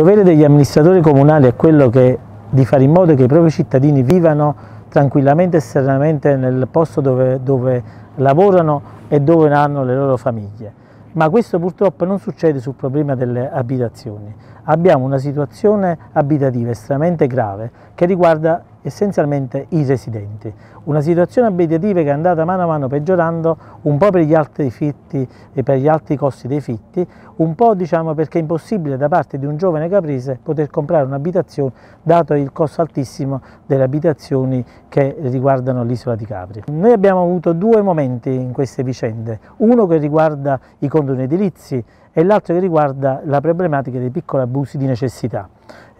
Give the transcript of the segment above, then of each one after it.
dovere degli amministratori comunali è quello che, di fare in modo che i propri cittadini vivano tranquillamente e serenamente nel posto dove, dove lavorano e dove hanno le loro famiglie. Ma questo purtroppo non succede sul problema delle abitazioni. Abbiamo una situazione abitativa estremamente grave che riguarda essenzialmente i residenti. Una situazione abitativa che è andata mano a mano peggiorando un po' per gli altri fitti per gli alti costi dei fitti, un po' diciamo perché è impossibile da parte di un giovane caprese poter comprare un'abitazione dato il costo altissimo delle abitazioni che riguardano l'isola di Capri. Noi abbiamo avuto due momenti in queste vicende, uno che riguarda i condoni edilizi e l'altro che riguarda la problematica dei piccoli abusi di necessità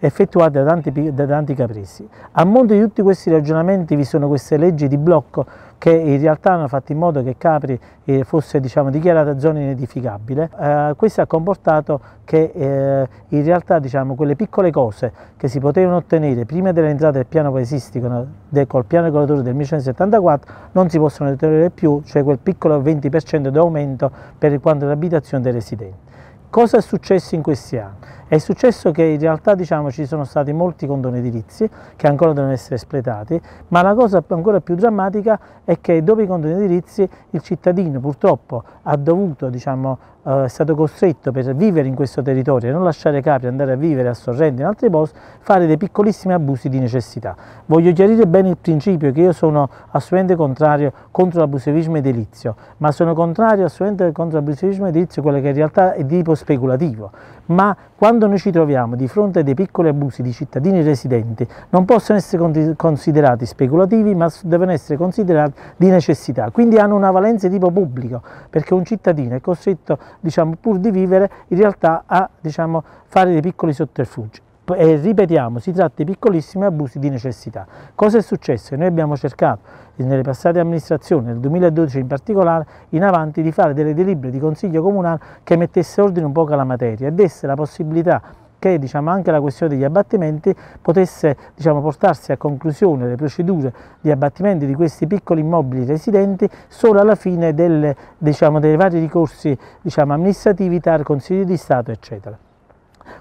effettuati da tanti, da tanti capresi. A monte di tutti questi ragionamenti vi sono queste leggi di blocco che in realtà hanno fatto in modo che Capri eh, fosse diciamo, dichiarata zona inedificabile. Eh, questo ha comportato che eh, in realtà diciamo, quelle piccole cose che si potevano ottenere prima dell'entrata del piano paesistico col piano regolatore del 1974 non si possono ottenere più, cioè quel piccolo 20% di aumento per quanto l'abitazione dei residenti. Cosa è successo in questi anni? È successo che in realtà diciamo, ci sono stati molti condoni edilizi che ancora devono essere espletati, ma la cosa ancora più drammatica è che dopo i condoni edilizi il cittadino purtroppo ha dovuto, diciamo, eh, è stato costretto per vivere in questo territorio e non lasciare Capri andare a vivere a Sorrento in altri posti, fare dei piccolissimi abusi di necessità. Voglio chiarire bene il principio che io sono assolutamente contrario contro l'abusivismo edilizio, ma sono contrario assolutamente contro l'abusivismo edilizio, quello che in realtà è di tipo speculativo. Ma quando noi ci troviamo di fronte a dei piccoli abusi di cittadini residenti, non possono essere considerati speculativi, ma devono essere considerati di necessità. Quindi hanno una valenza di tipo pubblico, perché un cittadino è costretto diciamo, pur di vivere, in realtà a diciamo, fare dei piccoli sotterfugi. E ripetiamo, si tratta di piccolissimi abusi di necessità. Cosa è successo? Noi abbiamo cercato nelle passate amministrazioni, nel 2012 in particolare, in avanti di fare delle delibere di consiglio comunale che mettesse ordine un po' alla materia e desse la possibilità che diciamo, anche la questione degli abbattimenti potesse diciamo, portarsi a conclusione le procedure di abbattimento di questi piccoli immobili residenti solo alla fine delle, diciamo, dei vari ricorsi diciamo, amministrativi, TAR, Consiglio di Stato, eccetera.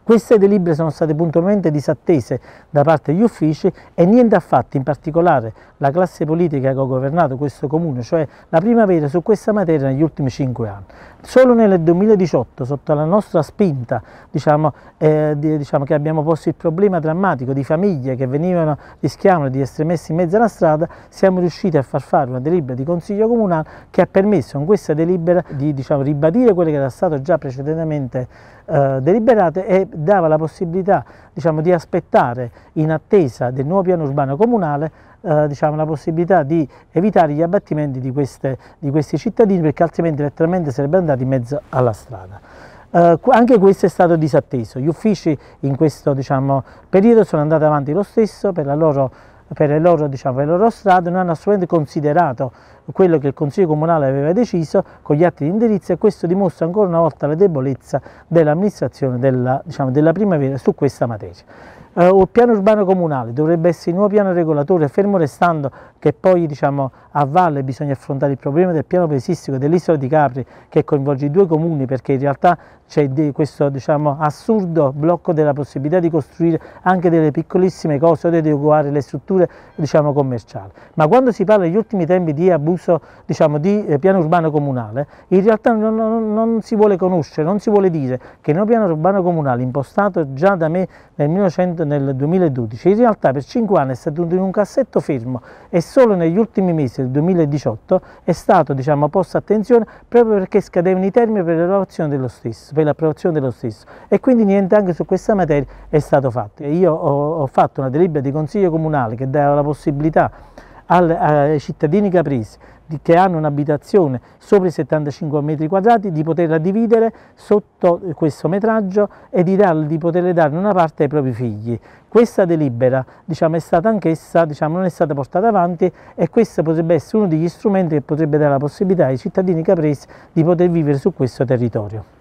Queste delibere sono state puntualmente disattese da parte degli uffici e niente affatto, in particolare la classe politica che ha governato questo comune, cioè la primavera su questa materia negli ultimi cinque anni. Solo nel 2018, sotto la nostra spinta, diciamo, eh, diciamo che abbiamo posto il problema drammatico di famiglie che venivano, rischiavano di essere messe in mezzo alla strada, siamo riusciti a far fare una delibera di consiglio comunale che ha permesso con questa delibera di diciamo, ribadire quello che era stato già precedentemente eh, deliberate e dava la possibilità diciamo, di aspettare in attesa del nuovo piano urbano comunale eh, diciamo, la possibilità di evitare gli abbattimenti di, queste, di questi cittadini perché altrimenti letteralmente sarebbero andati in mezzo alla strada. Uh, anche questo è stato disatteso, gli uffici in questo diciamo, periodo sono andati avanti lo stesso per, loro, per, loro, diciamo, per le loro strade, non hanno assolutamente considerato quello che il Consiglio Comunale aveva deciso con gli atti di indirizzo e questo dimostra ancora una volta la debolezza dell'amministrazione della, diciamo, della primavera su questa materia. Uh, piano urbano comunale dovrebbe essere il nuovo piano regolatore, fermo restando che poi diciamo, a valle bisogna affrontare il problema del piano paesistico dell'isola di Capri che coinvolge i due comuni perché in realtà c'è questo diciamo, assurdo blocco della possibilità di costruire anche delle piccolissime cose o di adeguare le strutture diciamo, commerciali. Ma quando si parla negli ultimi tempi di abuso diciamo, di eh, piano urbano comunale, in realtà non, non, non, si vuole conoscere, non si vuole dire che il nuovo piano urbano comunale impostato già da me nel, 1900, nel 2012, in realtà per cinque anni è stato in un cassetto fermo e solo negli ultimi mesi del 2018 è stato diciamo, posto attenzione proprio perché scadevano i termini per l'approvazione dello stesso per l'approvazione dello stesso e quindi niente anche su questa materia è stato fatto. Io ho, ho fatto una delibera di consiglio comunale che dava la possibilità ai cittadini capresi che hanno un'abitazione sopra i 75 metri quadrati di poterla dividere sotto questo metraggio e di, darle, di poterle dare una parte ai propri figli. Questa delibera diciamo, è stata anch'essa, diciamo, non è stata portata avanti e questo potrebbe essere uno degli strumenti che potrebbe dare la possibilità ai cittadini capresi di poter vivere su questo territorio.